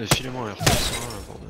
Euh, Filez-moi un RP100 là, euh, bordel.